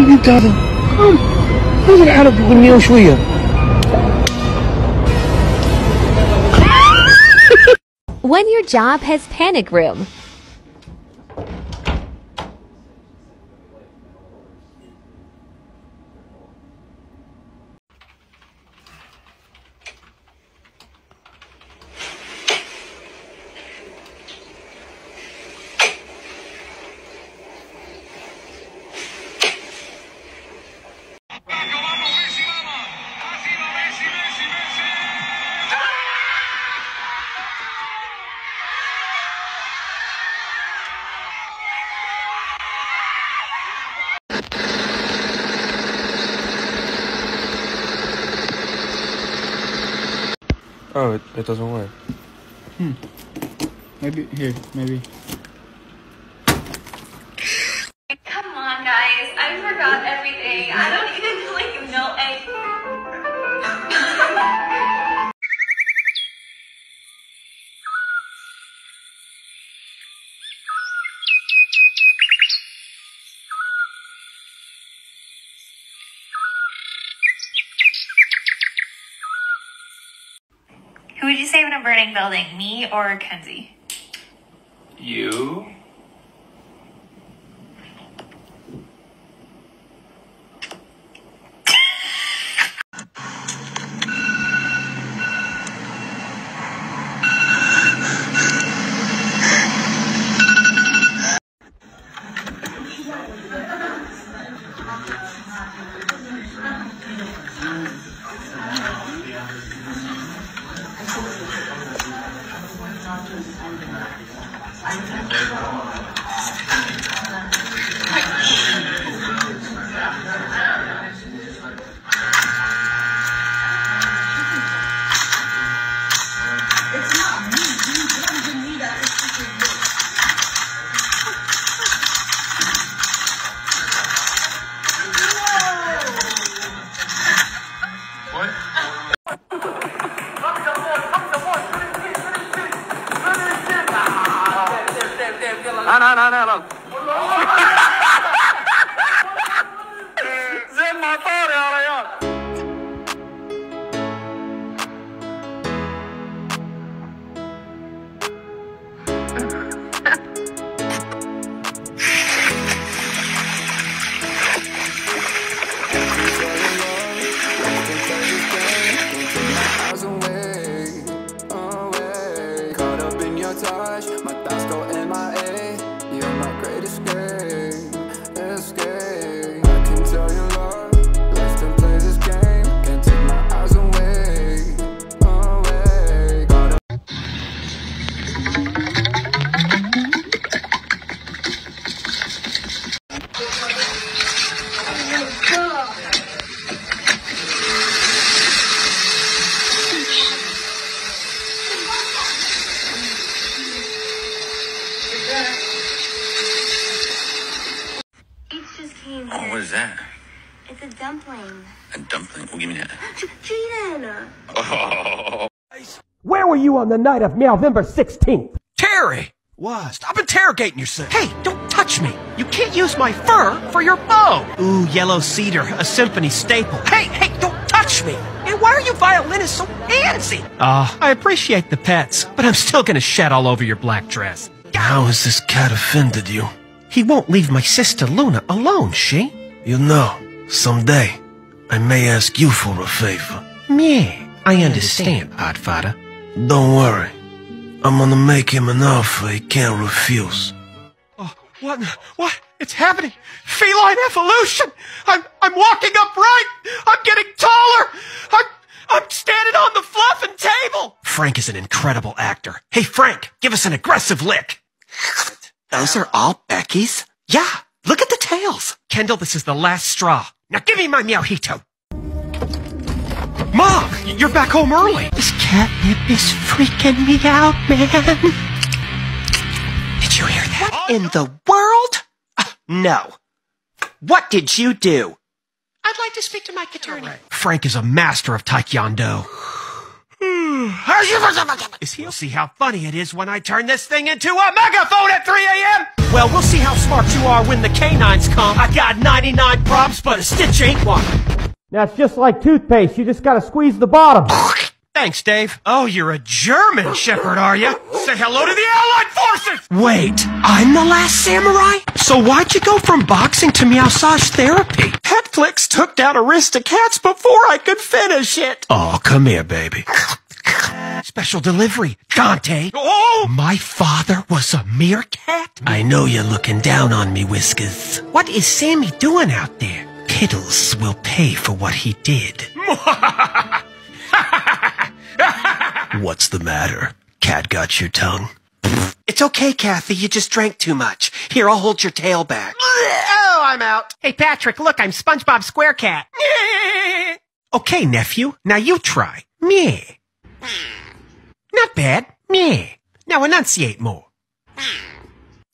انت هذا قام هذا الحلب بالمية وشوية When your job has panic room. Oh, it, it doesn't work. Hmm. Maybe here, maybe. Who would you save in a burning building, me or Kenzie? no, no, no, no. Zed my father out of touch, my thoughts go MIA. It's a dumpling. A dumpling? Well, give me that. Jaden! Oh. Where were you on the night of November 16th? Terry! What? Stop interrogating yourself. Hey, don't touch me. You can't use my fur for your bow. Ooh, yellow cedar, a symphony staple. Hey, hey, don't touch me. And why are you violinists so antsy? Ah, I appreciate the pets, but I'm still gonna shed all over your black dress. How has this cat offended you? He won't leave my sister Luna alone, she? You know, someday I may ask you for a favor. Me? I understand, Podfather. Don't worry. I'm gonna make him an offer he can't refuse. Oh, what? What? It's happening! Feline evolution! I'm I'm walking upright! I'm getting taller! I'm I'm standing on the fluffing table! Frank is an incredible actor. Hey Frank, give us an aggressive lick. Those are all Becky's? Yeah, look at the tails. Kendall, this is the last straw. Now give me my meowhito. Mom, y- you're back home early. This catnip is freaking me out, man. Did you hear that? What in the world? Uh, no. What did you do? I'd like to speak to Mike attorney. Frank is a master of Taekwondo. Is he? We'll see how funny it is when I turn this thing into a megaphone at 3 a.m. Well, we'll see how smart you are when the canines come. I got 99 props, but a stitch ain't one. Now it's just like toothpaste. You just gotta squeeze the bottom. Thanks, Dave. Oh, you're a German Shepherd, are you? Say hello to the Allied forces! Wait, I'm the last samurai? So why'd you go from boxing to massage therapy? Netflix took down Aristocats before I could finish it. Oh, come here, baby. Special delivery, Dante. Oh! My father was a meerkat? I know you're looking down on me, Whiskers. What is Sammy doing out there? Kittles will pay for what he did. What's the matter? Cat got your tongue? It's okay, Kathy. You just drank too much. Here, I'll hold your tail back. Oh, I'm out. Hey, Patrick, look, I'm SpongeBob SquareCat. okay, nephew. Now you try. Meh. Hmm. Not bad. Meh. Now enunciate more.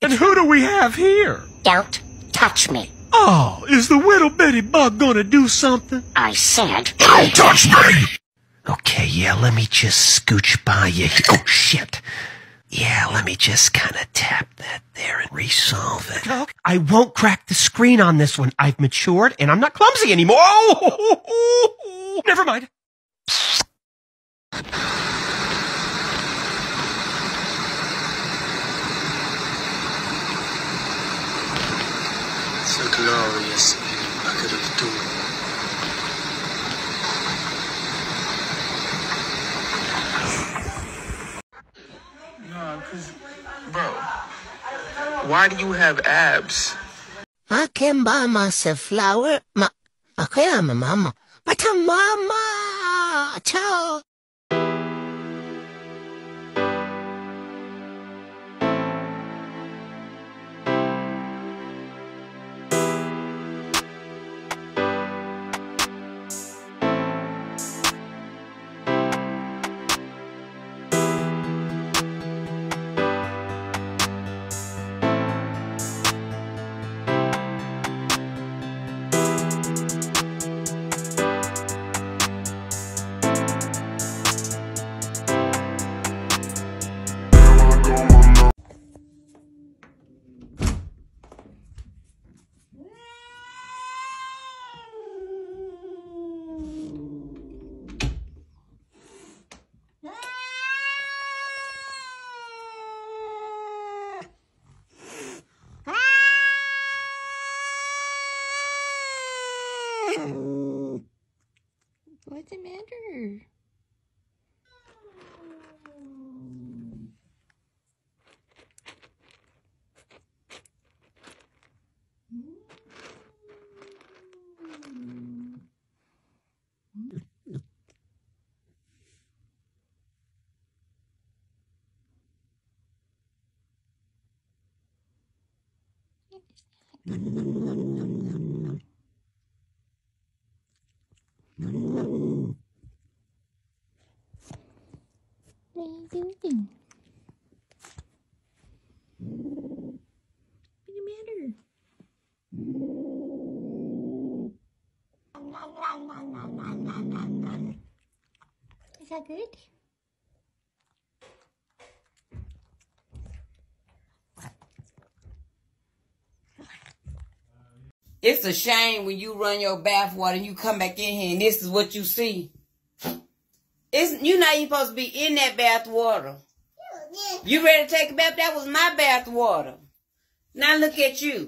And who do we have here? Don't touch me. Oh, is the little bitty bug gonna do something? I said. Don't touch me! Okay, yeah, let me just scooch by you. Oh, shit. Yeah, let me just kind of tap that there and resolve it. Okay. I won't crack the screen on this one. I've matured and I'm not clumsy anymore. Oh, never mind. Glorious in a bucket of doom. No, cause, bro, why do you have abs? I can buy myself flour. Ma, okay, I'm a mama. But a mama, ciao. What's the matter? What are you doing? What's the matter? Is that good? It's a shame when you run your bathwater and you come back in here and this is what you see. It's you're not even supposed to be in that bath water. You ready to take a bath? That was my bath water. Now look at you.